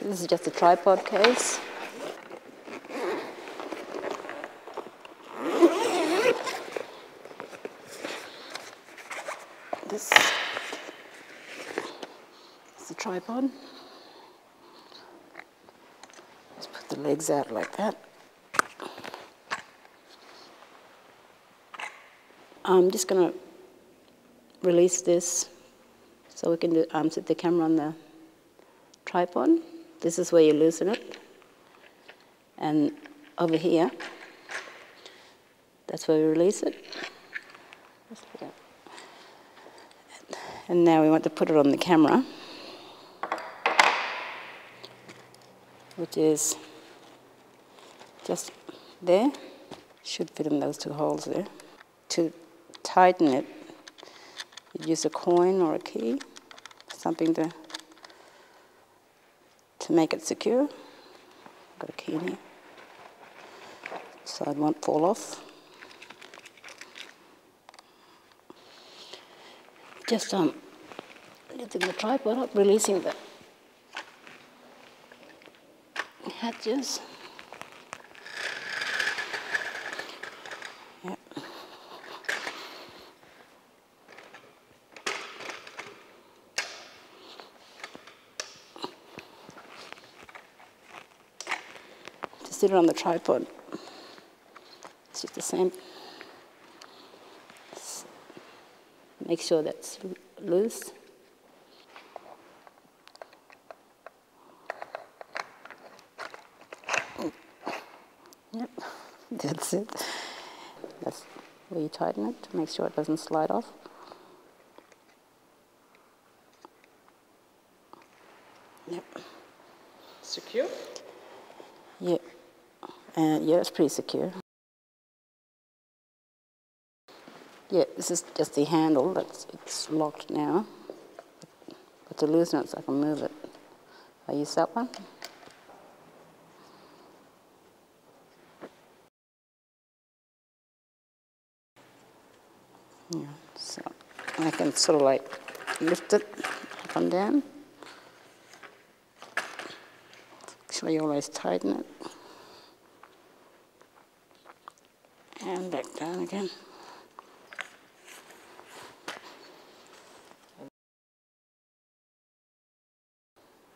So this is just a tripod case. This is the tripod. Just put the legs out like that. I'm just going to release this so we can do, um, set the camera on the tripod. This is where you loosen it. And over here, that's where we release it. And now we want to put it on the camera, which is just there. Should fit in those two holes there. To tighten it, use a coin or a key, something to to make it secure. I've Got a key in here, so it won't fall off. Just um, lifting the tripod up, releasing the hatches. Sit it on the tripod. It's just the same. Make sure that's loose. Yep, that's it. That's where you tighten it to make sure it doesn't slide off. Yep. Secure? Yep. And yeah, it's pretty secure. Yeah, this is just the handle. That's it's locked now. But to loosen it, so I can move it. I use that one. Yeah, so I can sort of like lift it up and down. You always tighten it. And back down again.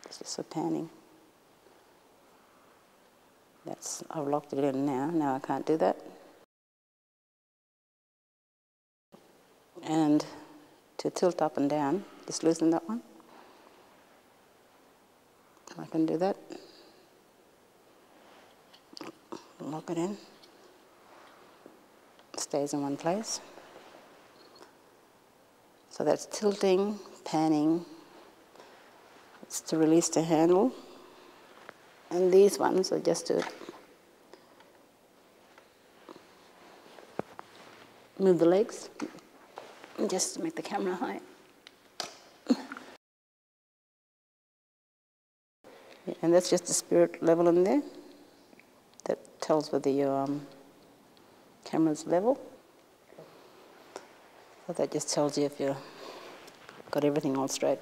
It's just for panning. That's, I've locked it in now. Now I can't do that. And to tilt up and down, just loosen that one. I can do that. Lock it in. Stays in one place. So that's tilting, panning. It's to release the handle. And these ones are just to move the legs, just to make the camera high. Yeah, and that's just the spirit level in there. That tells whether your um, camera's level. So that just tells you if you've got everything all straight.